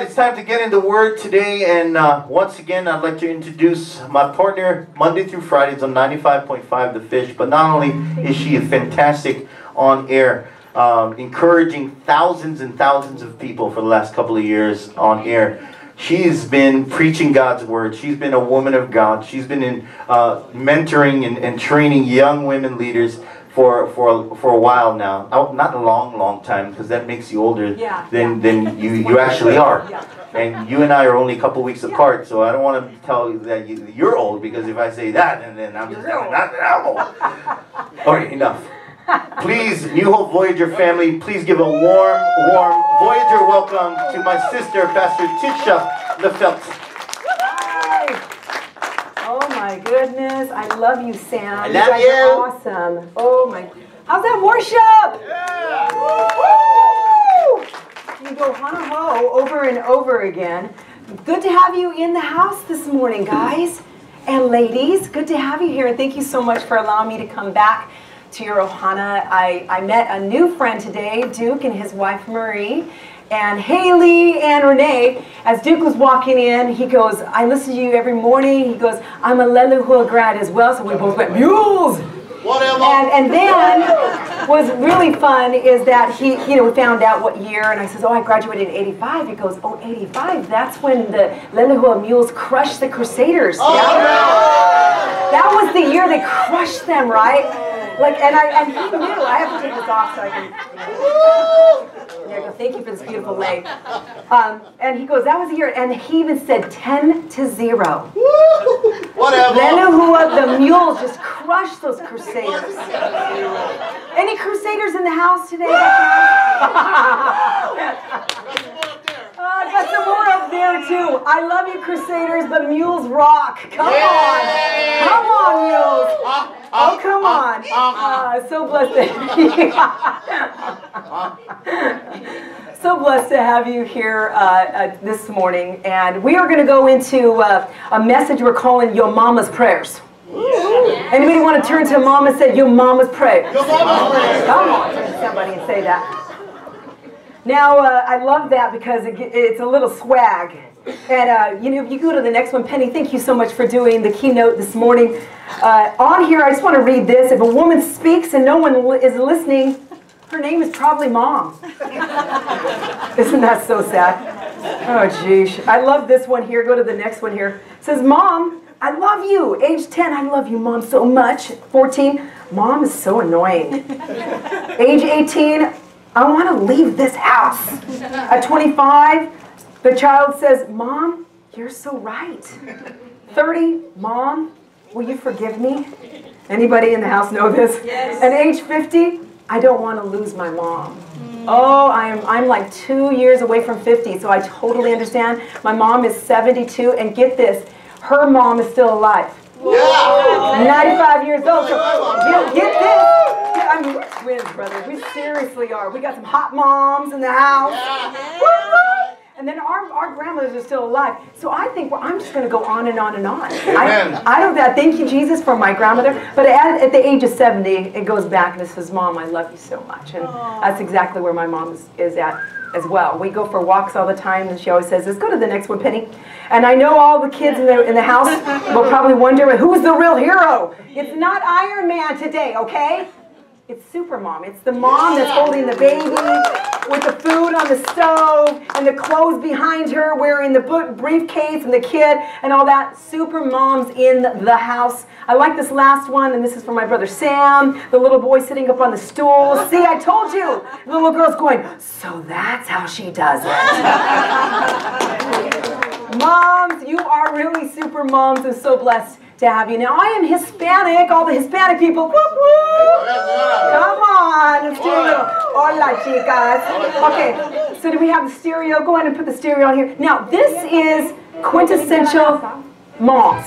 It's time to get into word today, and uh, once again, I'd like to introduce my partner Monday through Fridays on 95.5 The Fish. But not only is she a fantastic on air, um, encouraging thousands and thousands of people for the last couple of years on air. She's been preaching God's word. She's been a woman of God. She's been in uh, mentoring and, and training young women leaders for for for a while now. Oh, not a long, long time, because that makes you older Yeah, than yeah. than you you actually are. Yeah. And you and I are only a couple weeks apart, so I don't want to tell you that you, you're old because if I say that, and then I'm just You're not, not I'm old. All right, enough. Please, New Hope Voyager family, please give a warm, warm Voyager welcome to my sister, Pastor Tisha Lehfeldt. Oh my goodness, I love you, Sam. I you love guys you. Are awesome. Oh my. How's that worship? Yeah. Woo! You go hana hou over and over again. Good to have you in the house this morning, guys and ladies. Good to have you here, and thank you so much for allowing me to come back to your Ohana. I, I met a new friend today, Duke and his wife Marie, and Haley and Renee. As Duke was walking in, he goes, I listen to you every morning. He goes, I'm a Leilehua grad as well, so we both went, mules! Whatever. And, and then was really fun is that he, you know, we found out what year, and I says, oh, I graduated in 85. He goes, oh, 85, that's when the Leilehua Mules crushed the Crusaders. Oh, Yeah? That was the year they crushed them, right? Like, and I, and he knew, I have to take this off so I can, there you go, thank you for this beautiful leg. Um, and he goes, that was a year, and he even said 10 to 0. Whatever. Leilehua, the mules just crushed those crusaders. Any crusaders in the house today? I got some more up there too. I love you, Crusaders, but mules rock. Come on. Come on, mules. Oh, come on. Uh, so blessed to So blessed to have you here uh, uh, this morning. And we are going to go into uh, a message we're calling Your Mama's Prayers. Anybody want to turn to mom and say, Your Mama's Prayers? Your mama's prayers. Come on, turn to somebody and say that. Now, uh, I love that because it, it's a little swag. And, uh, you know, if you go to the next one, Penny, thank you so much for doing the keynote this morning. Uh, on here, I just want to read this. If a woman speaks and no one li- is listening, her name is probably mom. Isn't that so sad? Oh, geez. I love this one here. Go to the next one here. It says, Mom, I love you. Age 10, I love you, Mom, so much. 14, Mom is so annoying. Age 18, I want to leave this house. At 25, the child says, Mom, you're so right. 30, Mom, will you forgive me? Anybody in the house know this? Yes. And age 50, I don't want to lose my mom. Oh, I'm, I'm like two years away from 50, so I totally understand. My mom is 72, and get this, her mom is still alive. 95 years old. So get, get this. I mean, we're twins, brother. We seriously are. We got some hot moms in the house. Woo! And then our, our grandmothers are still alive. So I think well, I'm just going to go on and on and on. Amen. I, I don't that. Thank you, Jesus, for my grandmother. But at, at the age of 70, it goes back and it says, Mom, I love you so much. And that's exactly where my mom is, is at as well. We go for walks all the time, and she always says, "Let's go to the next one, Penny." And I know all the kids in the in the house will probably wonder, "Who's the real hero?" It's not Iron Man today, okay? It's Super Mom. It's the mom that's holding the baby with the food on the stove and the clothes behind her, wearing the briefcase and the kid and all that. Super Mom's in the house. I like this last one, and this is for my brother Sam, the little boy sitting up on the stool. See, I told you. The little girl's going, so that's how she does it. moms, you are really super moms and so blessed to have you. Now, I am Hispanic, all the Hispanic people. Whoop, whoop. Come on, let's do a little. Hola, chicas. Okay, so do we have the stereo? Go ahead and put the stereo on here. Now, this is quintessential moms,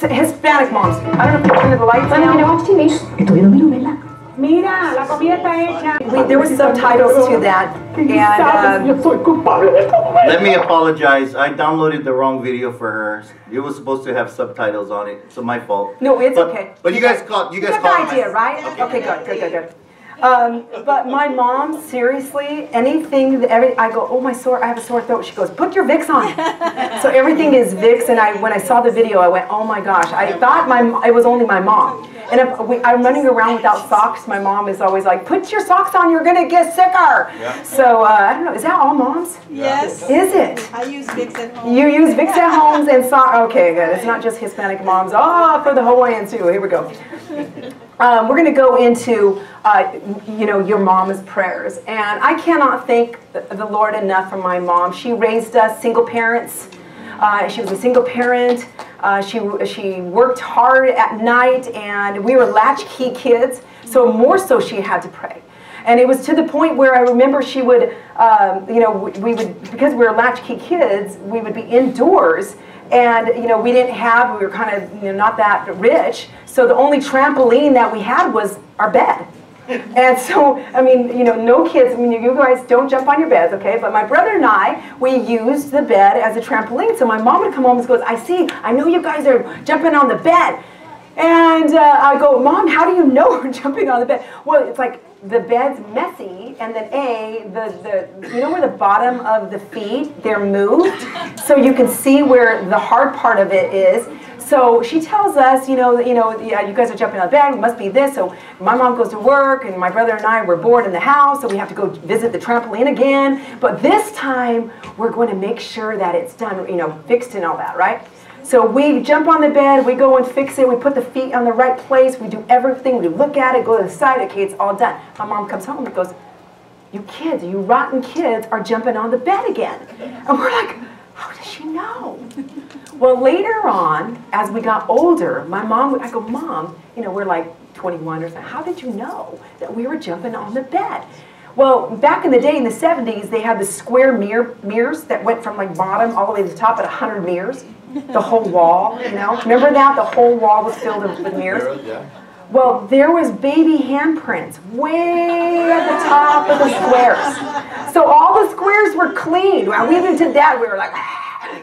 Hispanic moms. I don't know if you turn the lights Bueno, quiero on. watch TV. Estoy viendo mi novela. Mira, la comida está hecha. We, there were subtitles to that, and um, Yo soy culpable de todo Let me apologize. I downloaded the wrong video for her. It was supposed to have subtitles on it, so my fault. no, it's But- okay. But you guys caught. You You guys got the caught. idea, right? Okay, good, good, good, good. Um, but my mom, seriously, anything, that every, I go, oh my sore, I have a sore throat. She goes, put your Vicks on. so everything is Vicks, and I, when I saw the video, I went, oh my gosh, I thought my, it was only my mom. And if we, I'm running around without socks, my mom is always like, put your socks on, you're gonna get sicker. Yeah. So uh, I don't know, is that all moms? Yes. Is it? I use Vicks at home. You use Vicks at homes and sock. Okay, good. It's not just Hispanic moms. Oh, for the Hawaiian too. Here we go. Um, we're going to go into, uh, you know, your mom's prayers, and I cannot thank the, the Lord enough for my mom. She raised us single parents. Uh, she was a single parent. Uh, she she worked hard at night, and we were latchkey kids. So more so, she had to pray. And it was to the point where I remember she would, um, you know, we, we would, because we were latchkey kids, we would be indoors and, you know, we didn't have, we were kind of, you know, not that rich. So the only trampoline that we had was our bed. And so, I mean, you know, no kids, I mean, you guys don't jump on your beds, okay? But my brother and I, we used the bed as a trampoline. So my mom would come home and goes, I see, I know you guys are jumping on the bed. And uh, I go, Mom, how do you know we're jumping on the bed? Well, it's like the bed's messy, and then A, the, the you know where the bottom of the feet, they're moved, so you can see where the hard part of it is. So she tells us, you know, you know, yeah, you guys are jumping on the bed, it must be this. So my mom goes to work, and my brother and I were bored in the house, so we have to go visit the trampoline again. But this time, we're going to make sure that it's done, you know, fixed and all that, right? So we jump on the bed, we go and fix it, we put the feet on the right place, we do everything, we look at it, go to the side, okay, it's all done. My mom comes home and goes, you kids, you rotten kids are jumping on the bed again. And we're like, how does she know? Well, later on, as we got older, my mom, I go, Mom, you know, we're like 21 or something. How did you know that we were jumping on the bed? Well, back in the day, in the 70s, they had the square mirror, mirrors that went from like bottom all the way to the top at 100 mirrors. The whole wall, you know? Remember that? The whole wall was filled with mirrors. Yeah. Well, there was baby handprints way at the top of the squares. So all the squares were clean. Well, we even did that. We were like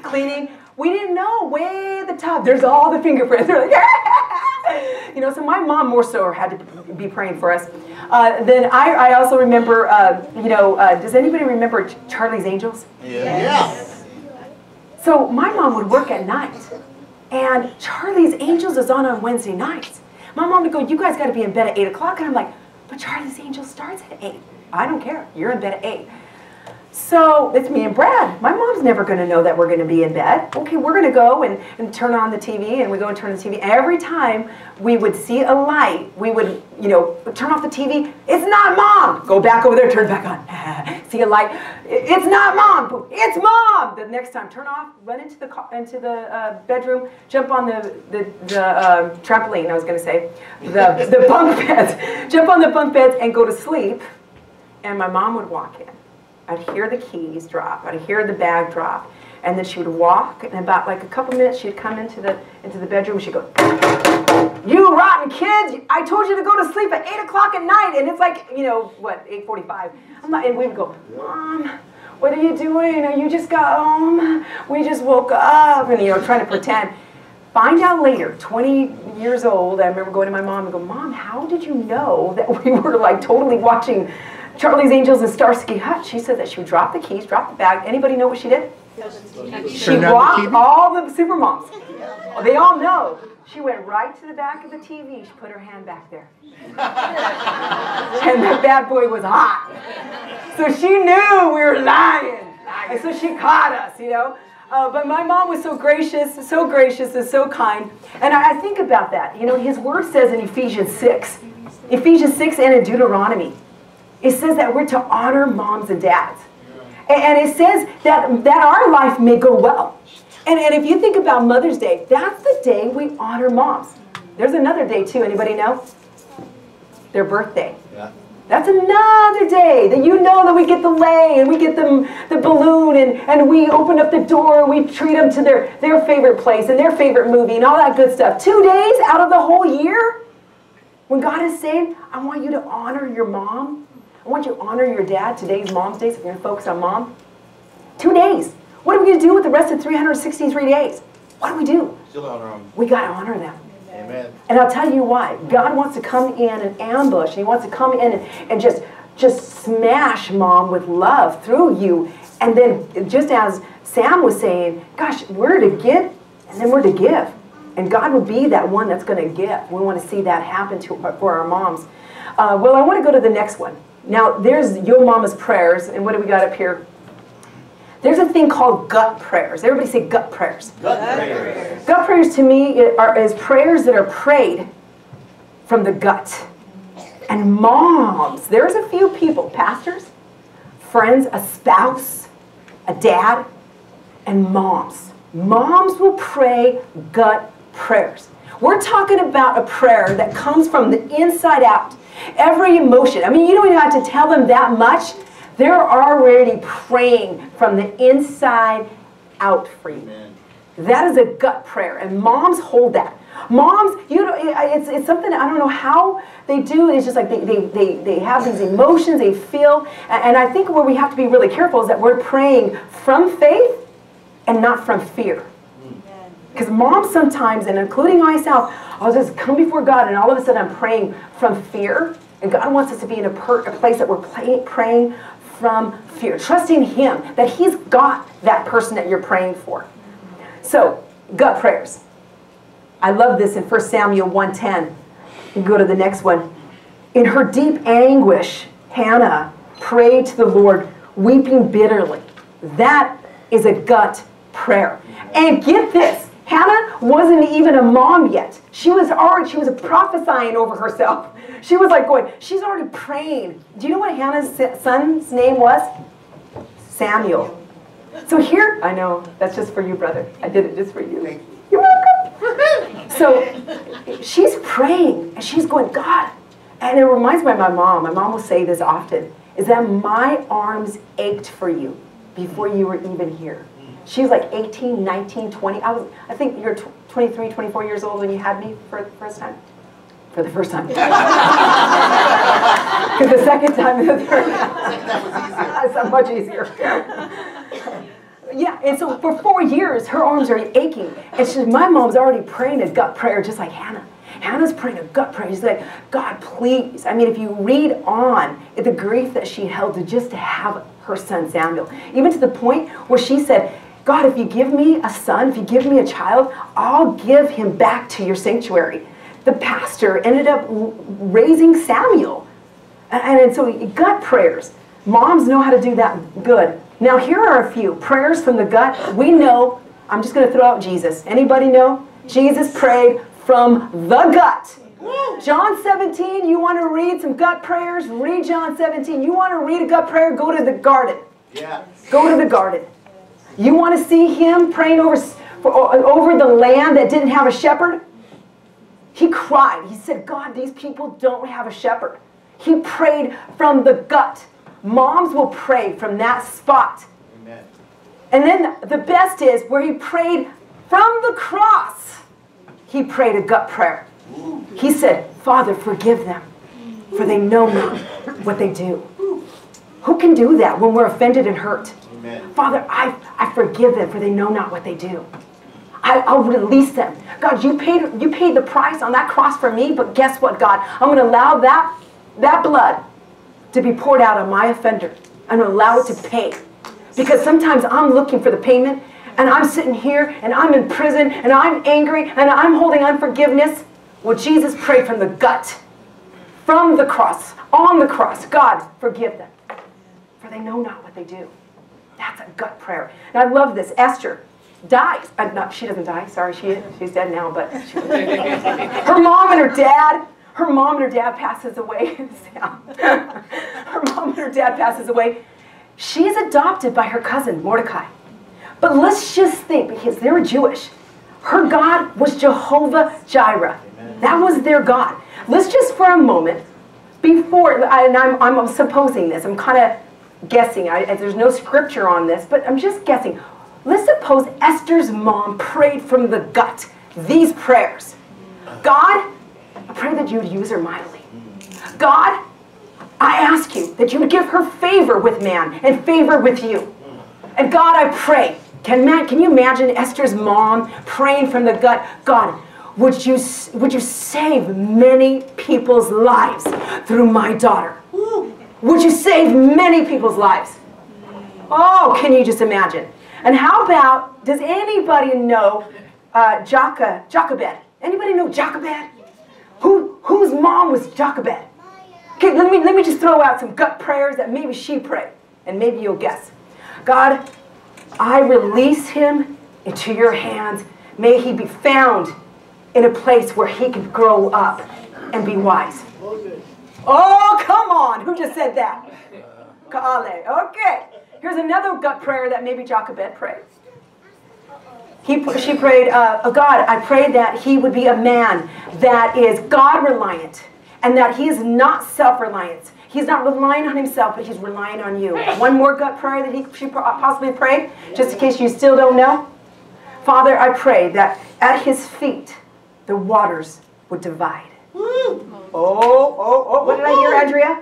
cleaning. We didn't know way at the top. There's all the fingerprints. We're like, you know. So my mom more so had to be praying for us. Uh, then I, I also remember, uh, you know, uh, does anybody remember Charlie's Angels? Yeah. So my mom would work at night, and Charlie's Angels is on on Wednesday nights. My mom would go, "You guys got to be in bed at eight o'clock," and I'm like, "But Charlie's Angels starts at eight. I don't care. You're in bed at eight. So it's me and Brad. My mom's never going to know that we're going to be in bed. Okay, we're going to go and, and turn on the TV, and we go and turn the TV. Every time we would see a light, we would, you know, turn off the TV. It's not mom. Go back over there, turn back on. see a light. It's not mom. It's mom. The next time, turn off, run into the into the uh, bedroom, jump on the the, the uh, trampoline. I was going to say the the bunk beds. Jump on the bunk beds and go to sleep. And my mom would walk in. I'd hear the keys drop. I'd hear the bag drop. And then she would walk, and about like a couple minutes, she'd come into the into the bedroom. She'd go, "You rotten kids! I told you to go to sleep at eight o'clock at night, and it's like you know what, eight forty-five. I'm not, and we'd go, Mom, what are you doing? You just got home. We just woke up, and you know, trying to pretend. Find out later, 20 years old, I remember going to my mom and go, Mom, how did you know that we were like totally watching Charlie's Angels and Starsky Hutch? She said that she would drop the keys, drop the bag. Anybody know what she did? She walked all the super moms. They all know. She went right to the back of the TV. She put her hand back there. and that bad boy was hot. So she knew we were lying. And so she caught us, you know. Uh, but my mom was so gracious, so gracious, and so kind. And I, I think about that. You know, his word says in Ephesians 6, Ephesians 6 and in Deuteronomy, it says that we're to honor moms and dads. And, it says that, that our life may go well. And, and if you think about Mother's Day, that's the day we honor moms. There's another day too. Anybody know? Their birthday. Yeah. That's another day that you know that we get the lei and we get them the balloon and, and we open up the door and we treat them to their, their favorite place and their favorite movie and all that good stuff. Two days out of the whole year? When God is saying, I want you to honor your mom. I want you to honor your dad. Today's Mom's Day, so we're going to focus on mom. Two days. What are we going to do with the rest of 363 days? What do we do? Still honor them. We got to honor them. Amen. And I'll tell you why. God wants to come in and ambush, and He wants to come in and, and just just smash mom with love through you. And then just as Sam was saying, gosh, we're to get and then we're to give. And God will be that one that's going to give. We want to see that happen to for our moms. Uh, well, I want to go to the next one. Now, there's Yo Mama's prayers, and what do we got up here? There's a thing called gut prayers. Everybody say gut prayers. Gut prayers. Gut prayers to me are is prayers that are prayed from the gut. And moms, there's a few people, pastors, friends, a spouse, a dad, and moms. Moms will pray gut prayers. We're talking about a prayer that comes from the inside out. Every emotion. I mean, you don't even have to tell them that much. They're already praying from the inside out for you. Amen. That is a gut prayer, and moms hold that. Moms, you know, it's, it's something I don't know how they do. It's just like they, they, they, they have these emotions, they feel. And, and I think where we have to be really careful is that we're praying from faith and not from fear. Because moms sometimes, and including myself, I'll just come before God and all of a sudden I'm praying from fear. And God wants us to be in a, a place that we're play, praying from fear, trusting Him that He's got that person that you're praying for. So, gut prayers. I love this in 1 Samuel 1:10. You go to the next one. In her deep anguish, Hannah prayed to the Lord, weeping bitterly. That is a gut prayer. And get this, Hannah wasn't even a mom yet. She was already, she was prophesying over herself. She was like going, she's already praying. Do you know what Hannah's son's name was? Samuel. So here, I know, that's just for you, brother. I did it just for you. You're welcome. So she's praying and she's going, God. And it reminds me of my mom. My mom will say this often, is that my arms ached for you before you were even here. She was like 18, 19, 20. I was, I think you're 23, 24 years old when you had me for the first time. For the first time. Because the second time, the third That's much easier. Yeah, and so for four years, her arms are aching. And she, my mom's already praying a gut prayer, just like Hannah. Hannah's praying a gut prayer. She's like, God, please. I mean, if you read on the grief that she held to just to have her son Samuel, even to the point where she said, God, if you give me a son, if you give me a child, I'll give him back to your sanctuary. The pastor ended up raising Samuel. And, and so gut prayers. Moms know how to do that good. Now here are a few prayers from the gut. We know, I'm just going to throw out Jesus. Anybody know? Jesus prayed from the gut. John 17, you want to read some gut prayers? Read John 17. You want to read a gut prayer? Go to the garden. Yeah. Go to the garden. You want to see him praying over, for, over the land that didn't have a shepherd? He cried. He said, God, these people don't have a shepherd. He prayed from the gut. Moms will pray from that spot. Amen. And then the best is where he prayed from the cross. He prayed a gut prayer. He said, Father, forgive them, for they know not what they do. Who can do that when we're offended and hurt? Amen. Father, I, I forgive them, for they know not what they do. I, I'll release them. God, you paid, you paid the price on that cross for me, but guess what, God? I'm going to allow that, that blood to be poured out on my offender. I'm going to allow it to pay. Because sometimes I'm looking for the payment, and I'm sitting here, and I'm in prison, and I'm angry, and I'm holding unforgiveness. Well, Jesus prayed from the gut, from the cross, on the cross. God, forgive them, they know not what they do. That's a gut prayer. And I love this. Esther dies. Uh, not, she doesn't die. Sorry, she she's dead now. But she, her mom and her dad. Her mom and her dad passes away. her mom and her dad passes away. She's adopted by her cousin Mordecai. But let's just think, because they were Jewish, her God was Jehovah Jireh. That was their God. Let's just for a moment, before, and I'm, I'm supposing this, I'm kind of guessing, I, there's no scripture on this, but I'm just guessing. Let's suppose Esther's mom prayed from the gut these prayers God, I pray that you would use her mightily. God, I ask you that you would give her favor with man and favor with you. And God, I pray, can, man, can you imagine Esther's mom praying from the gut? God, would you, would you save many people's lives through my daughter? Would you save many people's lives? Oh, can you just imagine? And how about, does anybody know uh, Jaka, Jochebed? Anybody know Jochebed? Who, whose mom was Jochebed? Okay, let me, let me just throw out some gut prayers that maybe she prayed, and maybe you'll guess. God, I release him into your hands. May he be found in a place where he can grow up and be wise. Oh, come on. Who just said that? Kale. Okay. Here's another gut prayer that maybe Jochebed prayed. He, she prayed, uh, oh God, I pray that he would be a man that is God reliant and that he is not self reliant. He's not relying on himself, but he's relying on you. One more gut prayer that he, she possibly prayed, just in case you still don't know. Father, I pray that at his feet the waters would divide. Oh, oh, what did I hear, Andrea?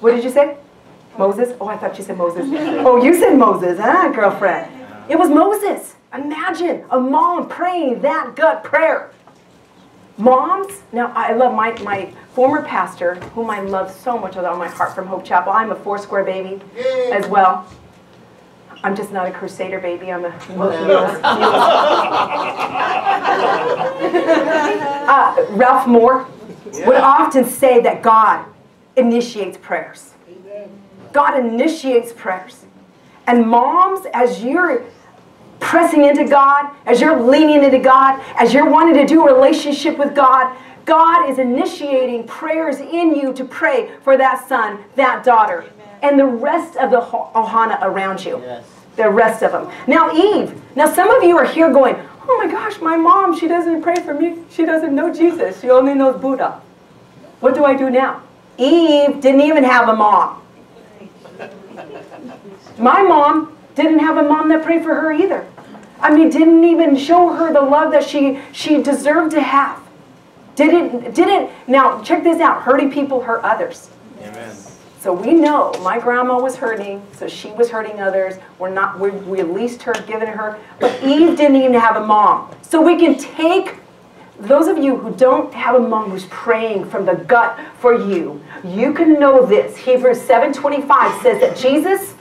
What did you say? Moses? Oh, I thought you said Moses. Oh, you said Moses, huh, girlfriend? It was Moses. Imagine a mom praying that gut prayer. Moms, now I love my, my former pastor, whom I love so much with all my heart from Hope Chapel. I'm a four square baby as well. I'm just not a crusader baby. I'm a uh, Ralph Moore would often say that God initiates prayers. God initiates prayers. And moms, as you're pressing into God, as you're leaning into God, as you're wanting to do a relationship with God, God is initiating prayers in you to pray for that son, that daughter, Amen. and the rest of the ohana around you. Yes. The rest of them. Now, Eve. Now, some of you are here going, oh my gosh, my mom, she doesn't pray for me. She doesn't know Jesus. She only knows Buddha. What do I do now? Eve didn't even have a mom. My mom didn't have a mom that prayed for her either. I mean, didn't even show her the love that she, she deserved to have. Didn't, didn't, now check this out, hurting people hurt others. Amen. So we know my grandma was hurting, so she was hurting others. We're not, we released her, given her, but Eve didn't even have a mom. So we can take those of you who don't have a mom who's praying from the gut for you, you can know this. Hebrews 7:25 says that Jesus,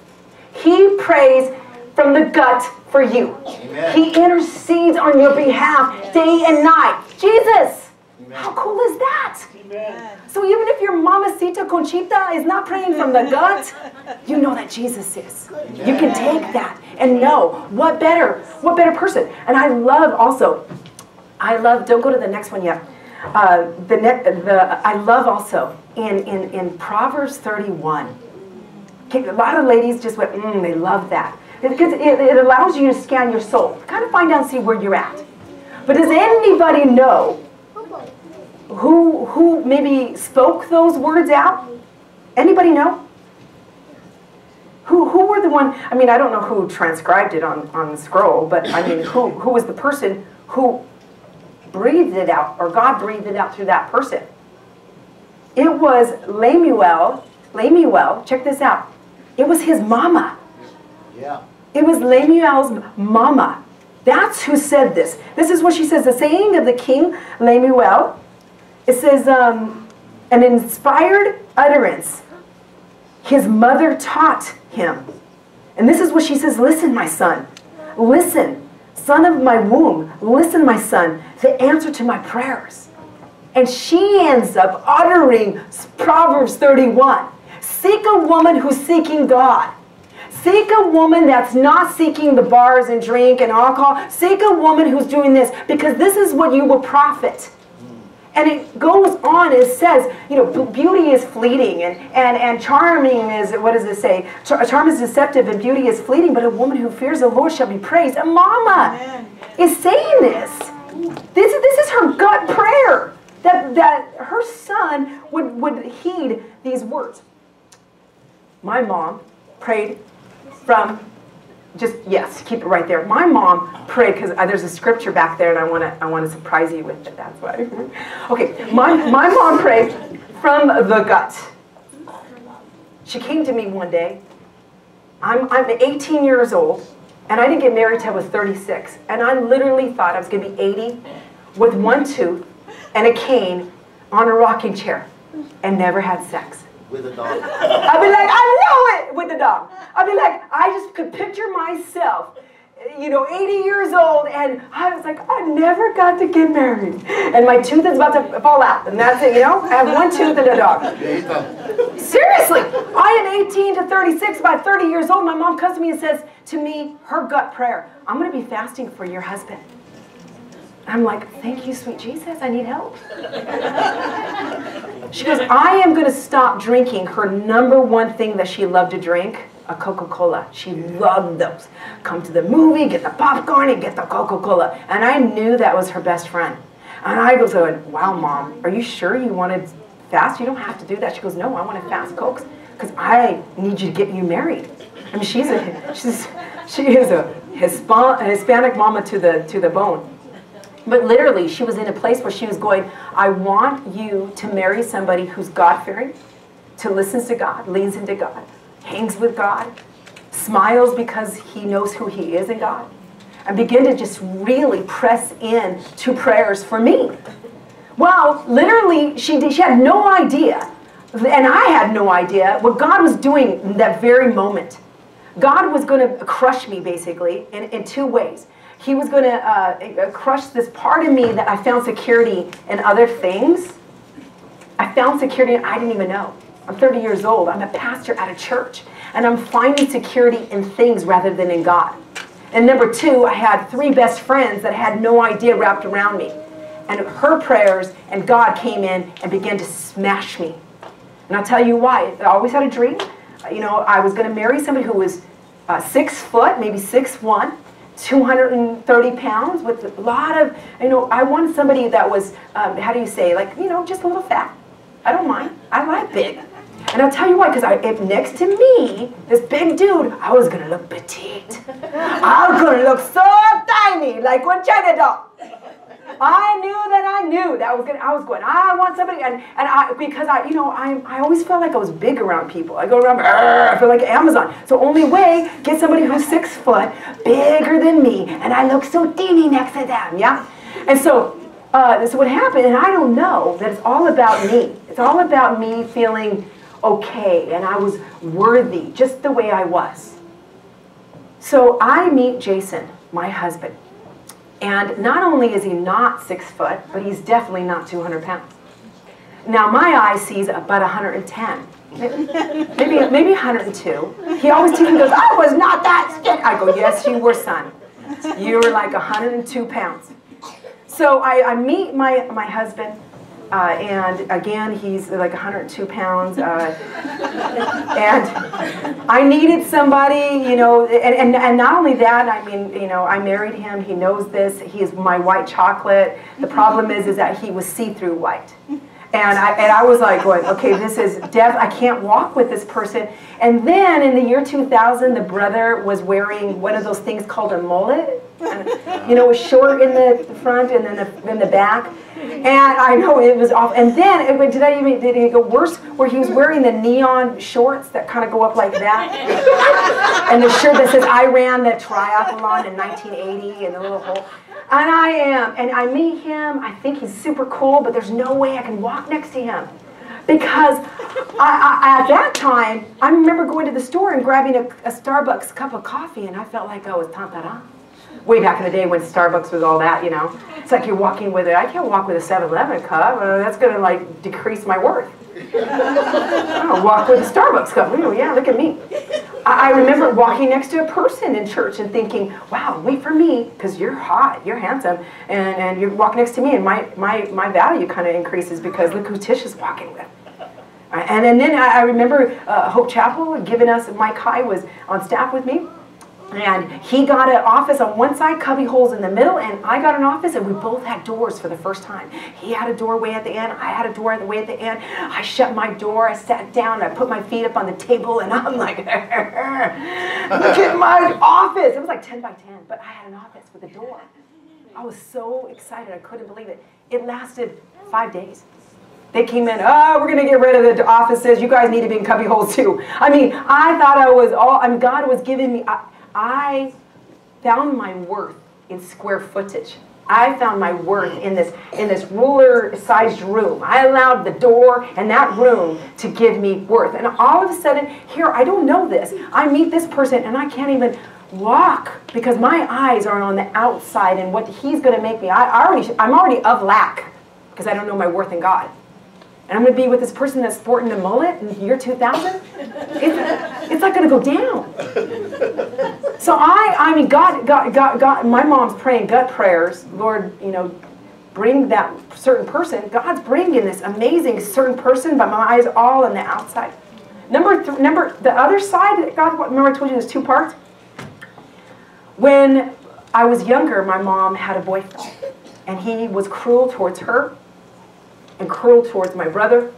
he prays from the gut for you. Amen. He intercedes on your behalf day and night. Jesus, Amen. how cool is that? Amen. So even if your mamacita Conchita is not praying from the gut, you know that Jesus is. You can take that and know what better, what better person. And I love also, I love. Don't go to the next one yet. Uh, the, net, the I love also in in in Proverbs 31. A lot of ladies just went, mm, they love that because it, it allows you to scan your soul, kind of find out and see where you're at. But does anybody know who who maybe spoke those words out? Anybody know? Who who were the one? I mean, I don't know who transcribed it on on the scroll, but I mean, who who was the person who breathed it out, or God breathed it out through that person? It was Lemuel. Lemuel. Check this out. It was his mama. Yeah. It was Lemuel's mama. That's who said this. This is what she says. The saying of the king Lemuel. It says, um, an inspired utterance. His mother taught him. And this is what she says Listen, my son. Listen, son of my womb. Listen, my son. The answer to my prayers. And she ends up uttering Proverbs 31. Seek a woman who's seeking God. Seek a woman that's not seeking the bars and drink and alcohol. Seek a woman who's doing this because this is what you will profit. And it goes on, it says, you know, beauty is fleeting and, and, and charming is, what does it say? Char charm is deceptive and beauty is fleeting, but a woman who fears the Lord shall be praised. And mama Amen. is saying this. This, this is her gut prayer that, that her son would, would heed these words. My mom prayed from just yes, keep it right there. My mom prayed because uh, there's a scripture back there, and I want to I want to surprise you with it. That's why. okay, my my mom prayed from the gut. She came to me one day. I'm I'm 18 years old, and I didn't get married till I was 36, and I literally thought I was going to be 80 with one tooth and a cane on a rocking chair and never had sex. With a dog. I'd be like, I know it with the dog. I'd be like, I just could picture myself, you know, 80 years old, and I was like, I never got to get married. And my tooth is about to fall out, and that's it, you know? I have one tooth and a dog. Seriously, I am 18 to 36, about 30 years old. My mom comes to me and says to me, her gut prayer, I'm going to be fasting for your husband. I'm like, thank you, sweet Jesus, I need help. She goes, I am going to stop drinking her number one thing that she loved to drink, a Coca Cola. She loved those. Come to the movie, get the popcorn, and get the Coca Cola. And I knew that was her best friend. And I was going, wow, mom, are you sure you wanted fast? You don't have to do that. She goes, no, I want to fast Cokes because I need you to get you married. I mean, she's a, she's, she is a Hispanic mama to the, to the bone. But literally, she was in a place where she was going, I want you to marry somebody who's God fearing, to listens to God, leans into God, hangs with God, smiles because he knows who he is in God, and begin to just really press in to prayers for me. Well, literally, she, did, she had no idea, and I had no idea what God was doing in that very moment. God was going to crush me, basically, in, in two ways he was going to uh, crush this part of me that I found security in other things. I found security I didn't even know. I'm 30 years old. I'm a pastor at a church. And I'm finding security in things rather than in God. And number two, I had three best friends that had no idea wrapped around me. And her prayers and God came in and began to smash me. And I'll tell you why. I always had a dream. You know, I was going to marry somebody who was uh, six foot, maybe six one, 230 pounds with a lot of, you know, I wanted somebody that was, um, how do you say, like, you know, just a little fat. I don't mind. I like big. And I'll tell you why, because if next to me, this big dude, I was going to look petite. I was going to look so tiny, like one China doll. I knew that I knew that I was gonna. I was going. I want somebody, and and I because I you know I I always felt like I was big around people. I go around. I feel like Amazon. So only way get somebody who's six foot, bigger than me, and I look so teeny next to them. Yeah, and so. Uh, this is what happened, and I don't know that it's all about me. It's all about me feeling okay, and I was worthy just the way I was. So I meet Jason, my husband, and not only is he not six foot, but he's definitely not 200 pounds. Now my eye sees about 110. Maybe, maybe 102. He always teases me goes, I was not that skinny. I go, yes, you were, son. You were like 102 pounds. So I, I meet my, my husband, uh, and again, he's like 102 pounds. Uh, and I needed somebody, you know, and, and, and not only that, I mean, you know, I married him. He knows this. He is my white chocolate. The problem is, is that he was see-through white. And I, and I was like going, okay, this is death. I can't walk with this person. And then in the year 2000, the brother was wearing one of those things called a mullet. You know, it was short in the front and then the, in the back. And I know it was off. And then, it, did I even, did it go worse? Where he was wearing the neon shorts that kind of go up like that. and the shirt that says, I ran the triathlon in 1980 and the little hole. And I am. And I meet him. I think he's super cool, but there's no way I can walk next to him. Because I, I, at that time, I remember going to the store and grabbing a, a Starbucks cup of coffee, and I felt like I was Tantara way back in the day when Starbucks was all that, you know. It's like you're walking with it. I can't walk with a 7-Eleven cup. Uh, that's going to like decrease my worth. Going walk with a Starbucks cup. Oh, yeah, look at me. I, I remember walking next to a person in church and thinking, wow, wait for me, because you're hot, you're handsome, and, and you walk next to me, and my, my, my value kind of increases because look who Tish is walking with. And, and then I, I remember uh, Hope Chapel giving us, Mike High was on staff with me, and he got an office on one side, cubby holes in the middle, and I got an office, and we both had doors for the first time. He had a doorway at the end, I had a door at the way at the end. I shut my door, I sat down, I put my feet up on the table, and I'm like, look at my office. It was like 10 by 10, but I had an office with a door. I was so excited, I couldn't believe it. It lasted five days. They came in, oh, we're going to get rid of the offices. You guys need to be in cubby holes too. I mean, I thought I was all, I mean, God was giving me, I, I found my worth in square footage. I found my worth in this in this ruler-sized room. I allowed the door and that room to give me worth. And all of a sudden, here I don't know this. I meet this person and I can't even walk because my eyes are on the outside and what he's going to make me. I already I'm already of lack because I don't know my worth in God. And I'm going to be with this person that's sporting a mullet in the year 2000. It's, it's not going to go down. So I, I mean, God, God, God, God, my mom's praying gut prayers. Lord, you know, bring that certain person. God's bringing this amazing certain person, but my eyes all on the outside. Number, th- number, the other side. God, remember I told you there's two parts. When I was younger, my mom had a boyfriend, and he was cruel towards her and cruel towards my brother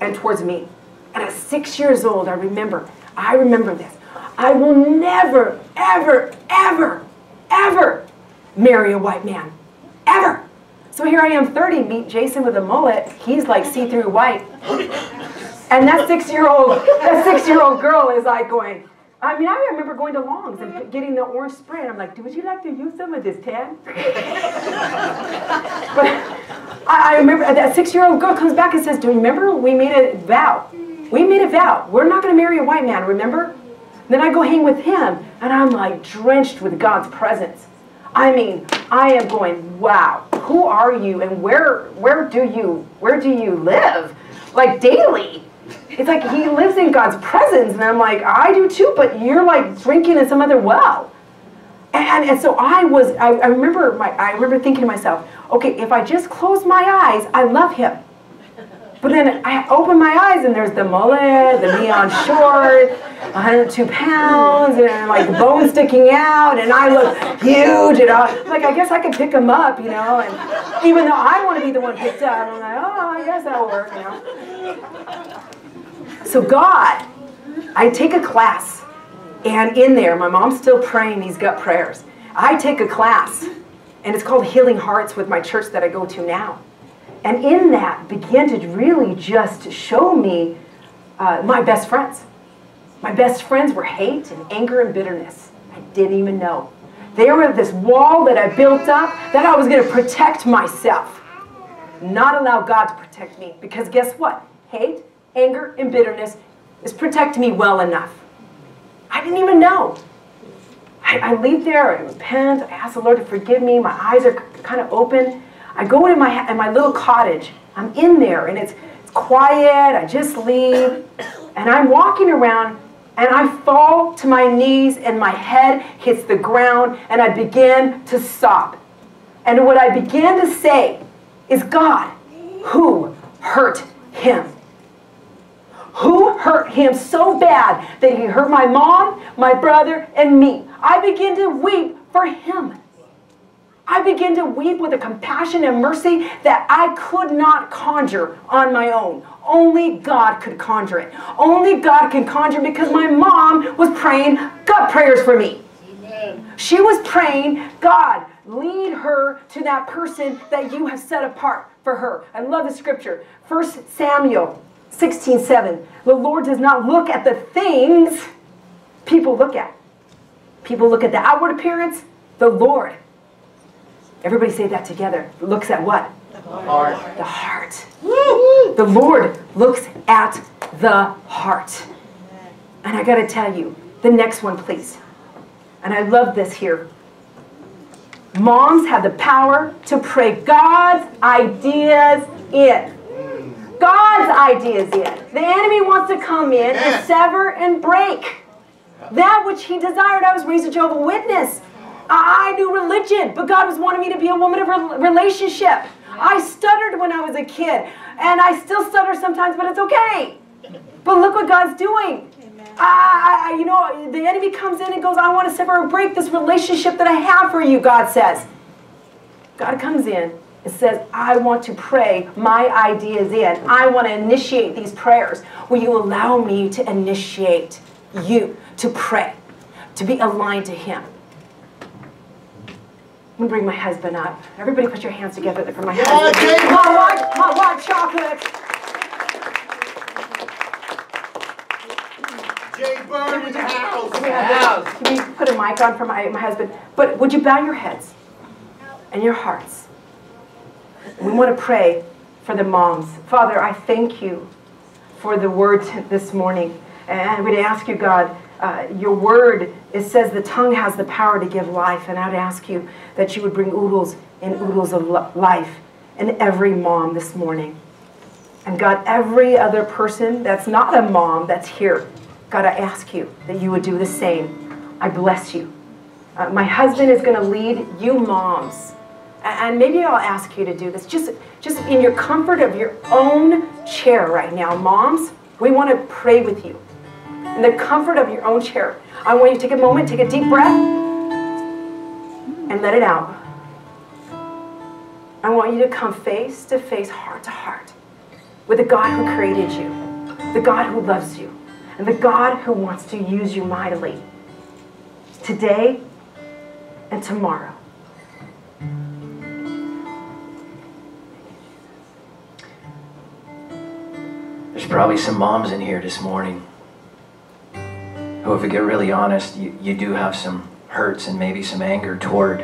and towards me. And at six years old, I remember, I remember this. I will never, ever, ever, ever marry a white man. Ever. So here I am, 30, meet Jason with a mullet. He's like see-through white. And that six-year-old, that six-year-old girl is like going, I mean, I remember going to Long's and getting the orange spray, and I'm like, would you like to use some of this tan? but I, I remember that six-year-old girl comes back and says, do you remember we made a vow? We made a vow. We're not going to marry a white man, remember? Then I go hang with him, and I'm like drenched with God's presence. I mean, I am going, wow, who are you and where where do you where do you live? Like daily. It's like he lives in God's presence, and I'm like, I do too, but you're like drinking in some other well. And, and so I was, I, I remember my, I remember thinking to myself, okay, if I just close my eyes, I love him. But then I open my eyes and there's the mullet, the neon short, 102 pounds, and like the bone sticking out, and I look huge, and I, like I guess I could pick him up, you know. And even though I want to be the one picked up, I'm like, oh, I guess that'll work, you know. So God, I take a class, and in there, my mom's still praying these gut prayers. I take a class, and it's called Healing Hearts with my church that I go to now. And in that, began to really just show me uh, my best friends. My best friends were hate and anger and bitterness. I didn't even know. They were this wall that I built up that I was going to protect myself, not allow God to protect me. Because guess what? Hate, anger, and bitterness is protecting me well enough. I didn't even know. I, I leave there, I repent, I ask the Lord to forgive me. My eyes are kind of open. I go in my in my little cottage. I'm in there, and it's, it's quiet. I just leave, and I'm walking around, and I fall to my knees, and my head hits the ground, and I begin to sob. And what I began to say is, God, who hurt him? Who hurt him so bad that he hurt my mom, my brother, and me? I begin to weep for him. I begin to weep with a compassion and mercy that I could not conjure on my own. Only God could conjure it. Only God can conjure because my mom was praying God prayers for me. Amen. She was praying, God, lead her to that person that you have set apart for her. I love the scripture. 1 Samuel 16 7. The Lord does not look at the things people look at. People look at the outward appearance, the Lord Everybody say that together. Looks at what? The heart. The heart. The Lord looks at the heart. And I got to tell you, the next one, please. And I love this here. Moms have the power to pray God's ideas in. God's ideas in. The enemy wants to come in and sever and break that which he desired. I was raised a Jehovah Witness. I knew religion, but God was wanting me to be a woman of relationship. I stuttered when I was a kid, and I still stutter sometimes, but it's okay. But look what God's doing. I, I, you know, the enemy comes in and goes, I want to sever and break this relationship that I have for you, God says. God comes in and says, I want to pray my ideas in. I want to initiate these prayers. Will you allow me to initiate you to pray, to be aligned to Him? I'm gonna bring my husband up. Everybody put your hands together for my yeah, husband. Jay my white, my white chocolate. Jay Bird in the house. Can we, have can we put a mic on for my, my husband? But would you bow your heads? and your hearts. We want to pray for the moms. Father, I thank you for the word this morning. And we'd ask you, God, uh, your word, it says the tongue has the power to give life. And I'd ask you that you would bring oodles and oodles of life in every mom this morning. And God, every other person that's not a mom that's here, God, I ask you that you would do the same. I bless you. Uh, my husband is going to lead you moms. And maybe I'll ask you to do this just, just in your comfort of your own chair right now. Moms, we want to pray with you. In the comfort of your own chair. I want you to take a moment, take a deep breath, and let it out. I want you to come face to face, heart to heart with the God who created you, the God who loves you, and the God who wants to use you mightily today and tomorrow. Probably some moms in here this morning who, if we get really honest, you, you do have some hurts and maybe some anger toward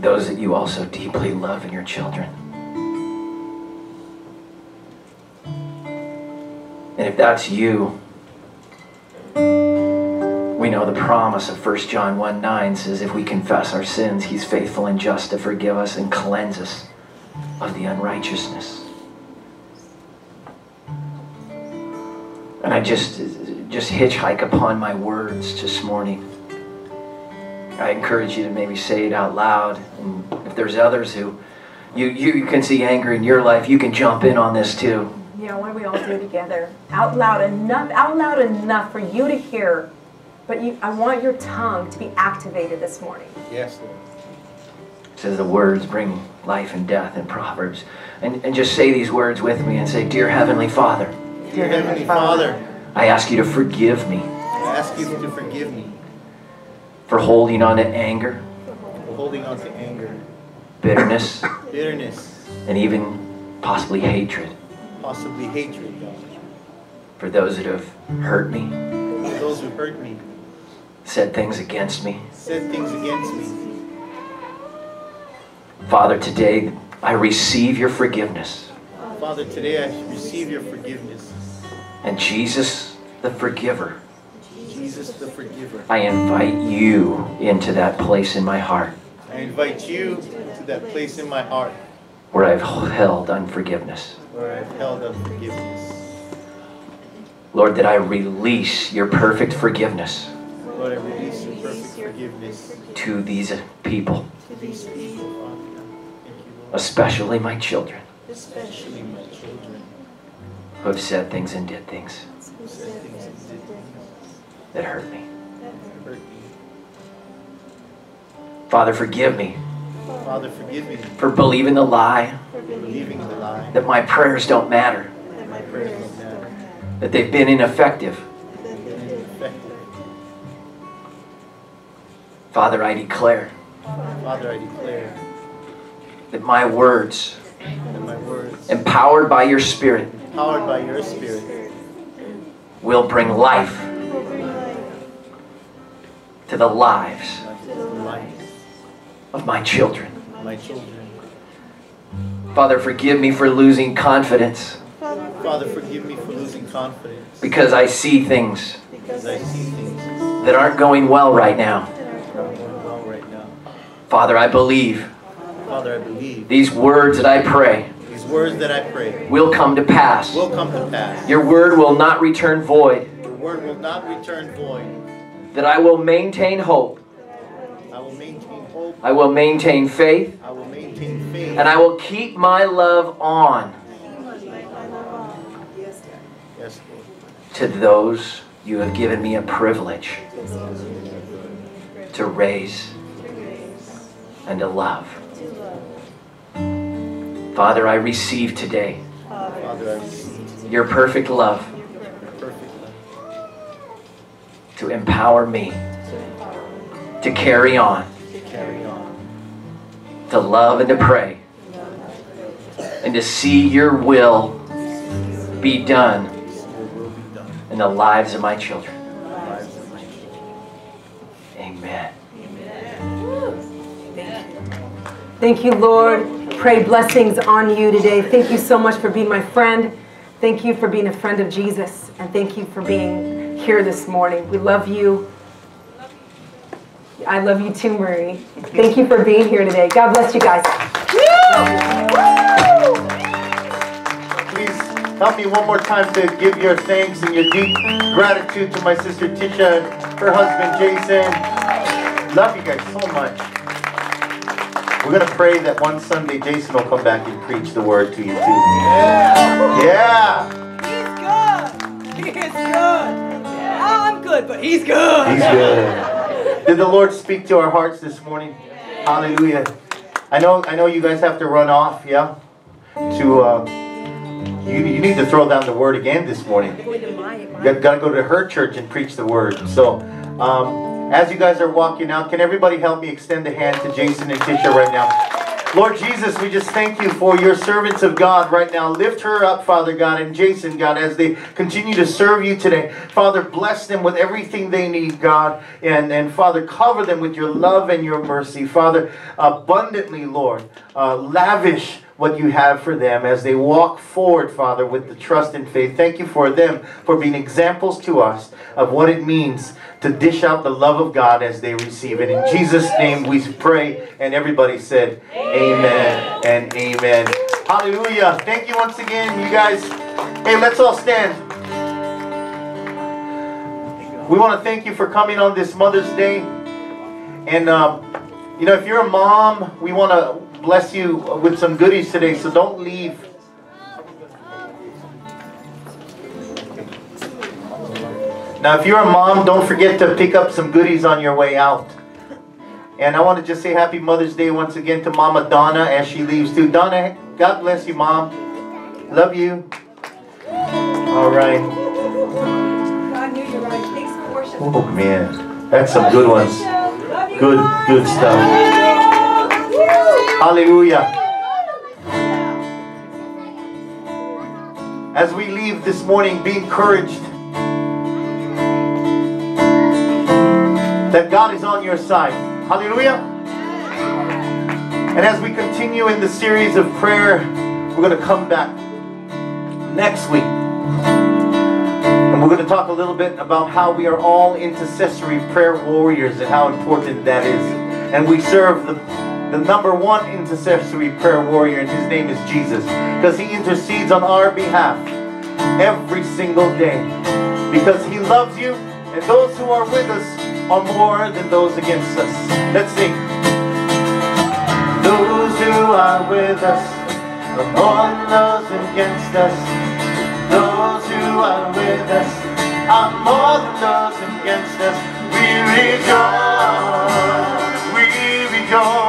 those that you also deeply love in your children. And if that's you, we know the promise of 1 John 1 9 says, if we confess our sins, he's faithful and just to forgive us and cleanse us of the unrighteousness. I just just hitchhike upon my words this morning. I encourage you to maybe say it out loud. And if there's others who you, you can see anger in your life, you can jump in on this too. Yeah, why don't we all do it together? Out loud enough, out loud enough for you to hear. But you, I want your tongue to be activated this morning. Yes, Lord. It says the words bring life and death in Proverbs. And, and just say these words with me and say, Dear Heavenly Father, Dear Heavenly Father, I ask you to forgive me I ask you to forgive me for holding on to anger, for holding on to anger, bitterness, bitterness, and even possibly hatred possibly hatred, God. for those that have hurt me, For those who hurt me, said things against me. said things against me. Father, today I receive your forgiveness. Father, today I receive your forgiveness. And Jesus, the forgiver, Jesus the forgiver. I invite you into that place in my heart I invite you to that place in my heart where I've held unforgiveness. where I've held unforgiveness. Lord, that I release your perfect forgiveness Lord, I release your perfect forgiveness to these people, to these people, Father God. Thank you, Lord. especially my children Especially my children who have said things and did things who said things and did things that hurt me. that hurt me. Father, forgive me Father, forgive me for believing the lie believing the lie that my prayers don't matter, that my prayers don't matter, that they've been ineffective. ineffective. Father, I declare Father, I declare that my words, that my words, empowered by your Spirit, empowered by your Spirit, will bring life to the lives to the life of my children. of my children. Father, forgive me for losing confidence Father, forgive me for losing confidence because I see things because I see things that aren't going well right now. that are going wrong right now. Father, I believe Father, I believe these words that I pray words that I pray will come to pass. will come to pass. Your word will not return void, Your word will not return void. that I will maintain hope, I will maintain hope. I will maintain faith, I will maintain faith. and I will keep my love on Yes, Lord. to those you have given me a privilege to raise and to love. Father, I receive today your perfect love to empower me to carry on, to love and to pray, and to see your will be done in the lives of my children. Amen. Thank you, Lord. Pray blessings on you today. Thank you so much for being my friend. Thank you for being a friend of Jesus. And thank you for being here this morning. We love you. I love you too, Marie. Thank you for being here today. God bless you guys. Please help me one more time to give your thanks and your deep gratitude to my sister Tisha, and her husband Jason. Love you guys so much. We're going to pray that one Sunday Jason will come back and preach the word to you too. Yeah. yeah. He's good. He is good. I'm good, but he's good. He's good. Did the Lord speak to our hearts this morning? Hallelujah. I know I know you guys have to run off, yeah? To uh you, you need to throw down the word again this morning. You got, got to go to her church and preach the word. So, um, as you guys are walking out, can everybody help me extend a hand to Jason and Tisha right now? Lord Jesus, we just thank you for your servants of God right now. Lift her up, Father God, and Jason, God, as they continue to serve you today. Father, bless them with everything they need, God. And, and Father, cover them with your love and your mercy. Father, abundantly, Lord, uh, lavish what you have for them as they walk forward, Father, with the trust and faith. Thank you for them for being examples to us of what it means to dish out the love of God as they receive it. In Jesus' name we pray, and everybody said, Amen and amen. Hallelujah. Thank you once again, you guys. Hey, let's all stand. We want to thank you for coming on this Mother's Day. And, um, you know, if you're a mom, we want to bless you with some goodies today, so don't leave. Now, if you're a mom, don't forget to pick up some goodies on your way out. And I want to just say Happy Mother's Day once again to Mama Donna as she leaves too. Donna, God bless you, Mom. Love you. All right. Oh man, that's some good ones. Good, good stuff. Hallelujah. As we leave this morning, be encouraged that God is on your side. Hallelujah. And as we continue in the series of prayer, we're going to come back next week. And we're going to talk a little bit about how we are all intercessory prayer warriors and how important that is. And we serve the, the number one intercessory prayer warrior, and his name is Jesus. Because he intercedes on our behalf every single day. Because he loves you, and those who are with us are more than those against us. Let's sing. Those who are with us are more than those against us. Those who are with us are more than those against us. We rejoice, we rejoice,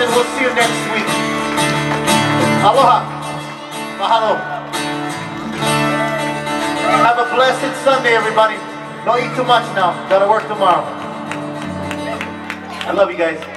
and we'll see you next week. Aloha. Mahalo. Have a blessed Sunday, everybody. Don't eat too much now. Gotta work tomorrow. I love you guys.